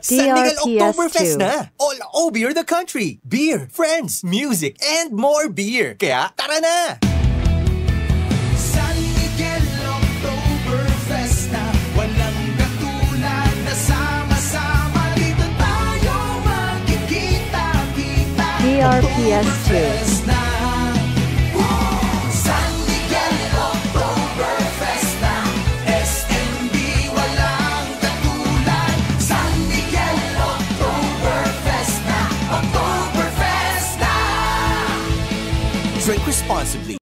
San Miguel DRTS2. Oktoberfest na! All over the country! Beer, friends, music, and more beer! Kaya tara na! San Miguel Oktoberfest na Walang katulad na sama-sama Dito tayo magkikita-kita DRPS2. Drink responsibly.